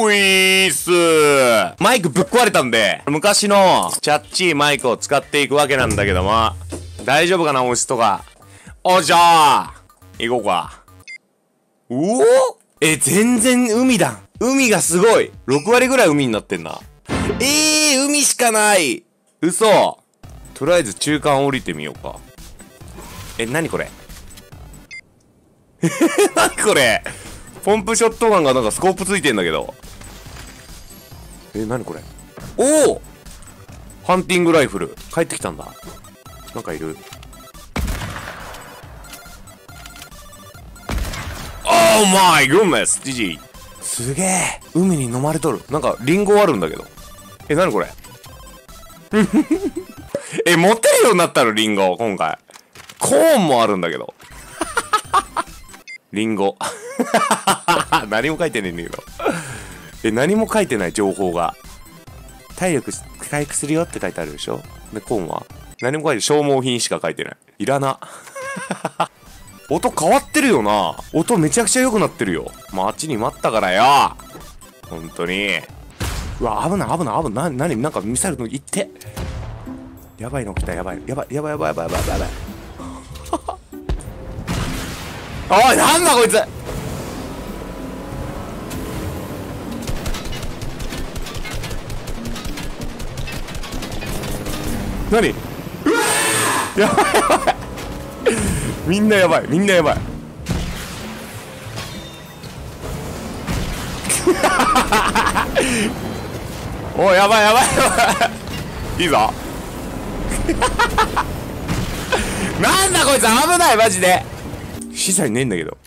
おいーっすマイクぶっ壊れたんで、昔のチャッチーマイクを使っていくわけなんだけども、大丈夫かな音質とか。おじゃあ行こうか。うおえ、全然海だ。海がすごい。6割ぐらい海になってんな。えー、海しかない嘘とりあえず中間降りてみようか。え、なにこれ？えなにこれ？ポンプショットガンがなんかスコープついてんだけど。え、なにこれ？おおハンティングライフル。帰ってきたんだ。なんかいる。オーマイグンネスジジすげえ海に飲まれとる。なんかリンゴあるんだけど。え、なにこれ？え、持てるようになったの？リンゴ、今回。コーンもあるんだけど。リンゴ。何も書いてねえんだけど。え、何も書いてない情報が。体力回復するよって書いてあるでしょ？で、コーンは何も書いて、消耗品しか書いてない。いらな。音変わってるよな。音めちゃくちゃ良くなってるよ。待ちに待ったからよ。本当に。うわ、危ない危ない危ない。な、なになんかミサイルの行って。やばいの来た、やばい。やばい、やばい、やばい、やばい、やばい、やばい。おい、なんだこいつ何？うわやばいやばい。みんなやばいみんなやばい。おやばいやばいやばい。いいぞ。なんだこいつ危ないマジで。資材ねえんだけど。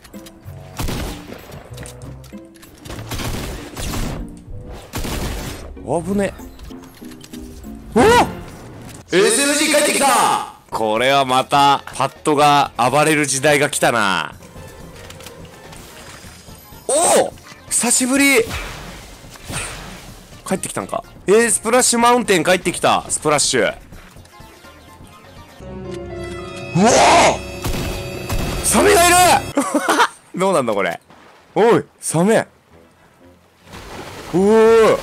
危ねおお SMG 帰ってきたこれはまたパッドが暴れる時代が来たな。おお久しぶり。帰ってきたんか。えー、スプラッシュマウンテン帰ってきた。スプラッシュ。うわサメがいる。どうなんだこれ。おいサメ。おおう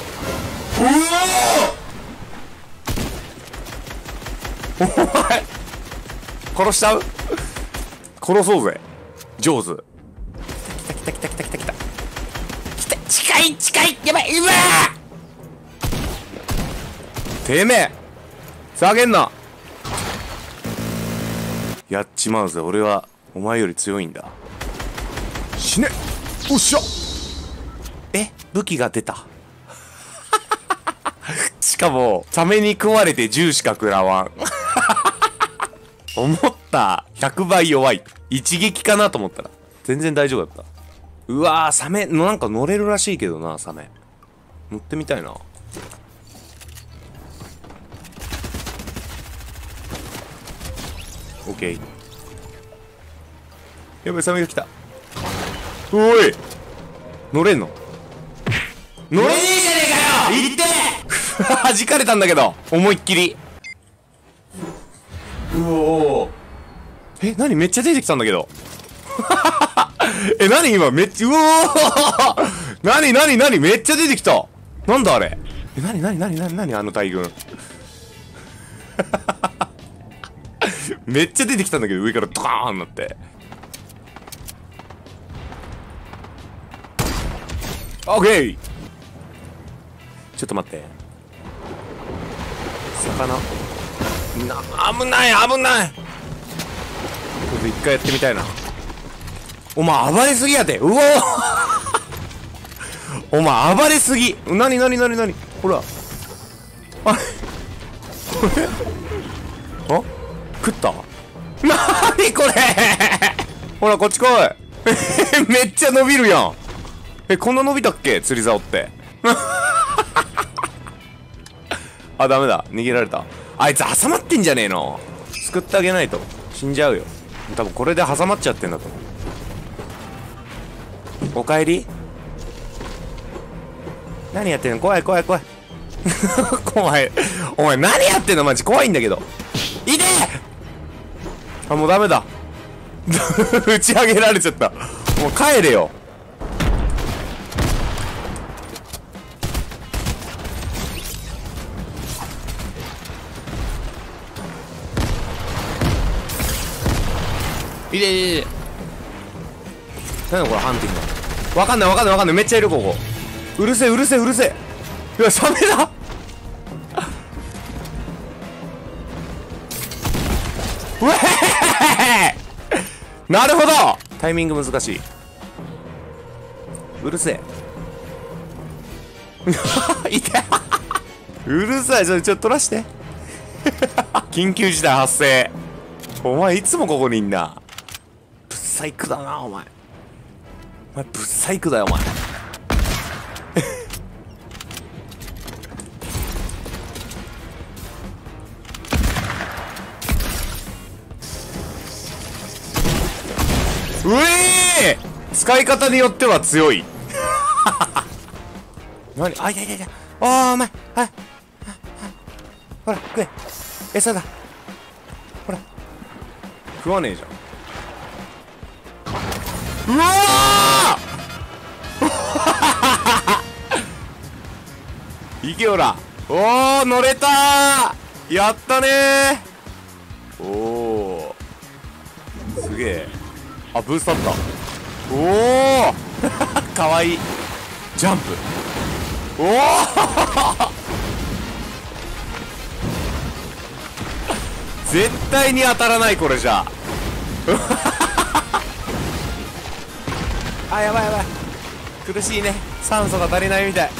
おお前殺しちゃう？殺そうぜ。上手来た来た来た来た来た来た。来た。近い近いやばい。うわてめえ下げんな。やっちまうぜ。俺はお前より強いんだ。死ね。おっしゃ。え？武器が出た。しかもサメに食われて銃しか食らわん思った100倍弱い。一撃かなと思ったら。全然大丈夫だった。うわーサメのなんか乗れるらしいけどなサメ。乗ってみたいな。オッケー。やばいサメが来た。おい！乗れんの？乗れねえじゃねえかよ！行って！弾かれたんだけど思いっきり。うおえ何めっちゃ出てきたんだけど。え何今めっちゃうおー。何何何めっちゃ出てきた。なんだあれ。え何何何何何あの大群。めっちゃ出てきたんだけど上からドカーンなって。オッケー。ちょっと待って。魚。危ない危ない。ちょっと一回やってみたいな。お前暴れすぎやで。うお お前暴れすぎ。なになになになにほら。あれ？あ？食った？なにこれ？ほらこっち来い。めっちゃ伸びるやん。えこんな伸びたっけ？釣り竿って。あダメだ。逃げられたあいつ挟まってんじゃねえの。救ってあげないと。死んじゃうよ。多分これで挟まっちゃってんだと思う。おかえり？何やってんの？怖い怖い怖い。怖い。お前何やってんの？マジ怖いんだけど。いて！あもうダメだ。打ち上げられちゃった。もう帰れよいでいでいで何これハンティングわかんないわかんないわかんない。めっちゃいるここ。うるせえうるせえうるせえ。うわサメだうえなるほど。タイミング難しい。うるせえ。い。てうるさい。ちょちょっと取らして。緊急事態発生。お前いつもここにいんな。サイクだなお前。お前ブッサイクだよお前。うえー!使い方によっては強い。何？あいやいやいや。あーお前。はいはいほら食え。餌だ。ほら。食わねえじゃんうわーいけよらおー乗れたー。やったねー。おー。すげえ。あブーストあったおお かわいい。ジャンプ。おお 絶対に当たらないこれじゃ。あやばいやばい。苦しいね。酸素が足りないみたい。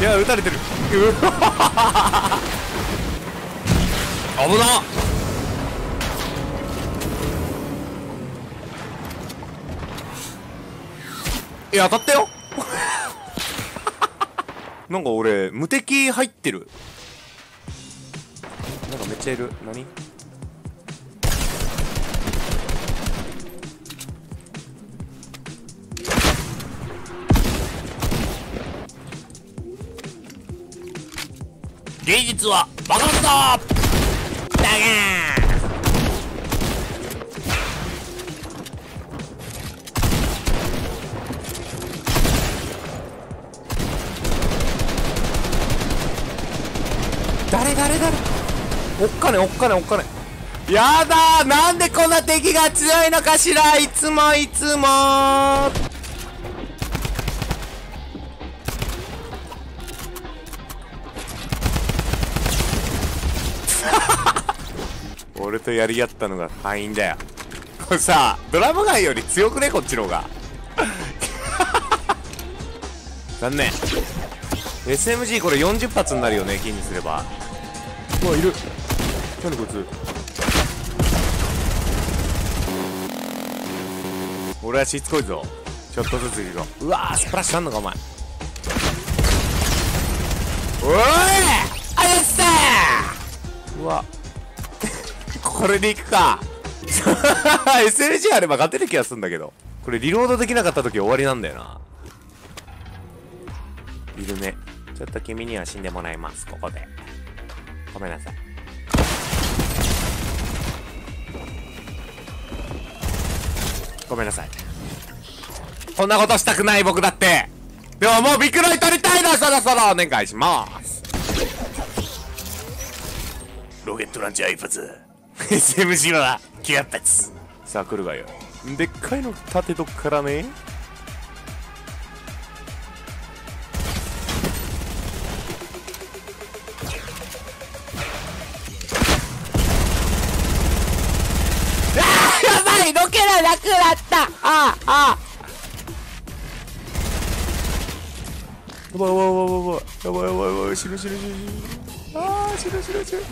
いや撃たれてる。うわ。危なっ。いや当たったよ。なんか俺無敵入ってる。なんかめっちゃいる。何？芸術はバカだ。だ。が誰誰誰？おっかねおっかねおっかね。やだー。なんでこんな敵が強いのかしら。いつもいつも。俺とやり合ったのが敗因だよ。これさドラムガンより強くね？こっちの方が。残念。SMG これ40発になるよね？金にすれば。うわいる。何こいつ？俺はしつこいぞ。ちょっとずついくぞうわースプラッシュあんのかお前。おいあやっさー。うわこれでいくか。SLG あれば勝てる気がするんだけど。これリロードできなかった時終わりなんだよな。いるね。ちょっと君には死んでもらいます。ここで。ごめんなさい。ごめんなさい。こんなことしたくない僕だって。でももうビクロイ取りたいのそろそろ。お願いします。ロケットランチャー一発 SMG は9発さあ来るがよでっかいの立てとくからね。なくなった。ああやばいやばいやばいやばいやばいやばいやばい死ぬ死ぬ死ぬ死ぬああ死ぬ死ぬ死ぬ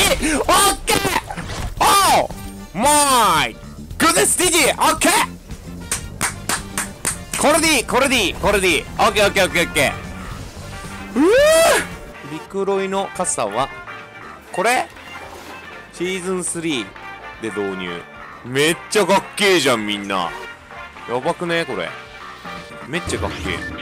オッケーおうマイグッドスティジーオッケー。これでいいこれでいいこれでいいオッケーオッケーオッケーオッケー。うぅビクロイの傘はこれ？シーズン3で導入。めっちゃかっけえじゃんみんな。やばくね？これ。めっちゃかっけえ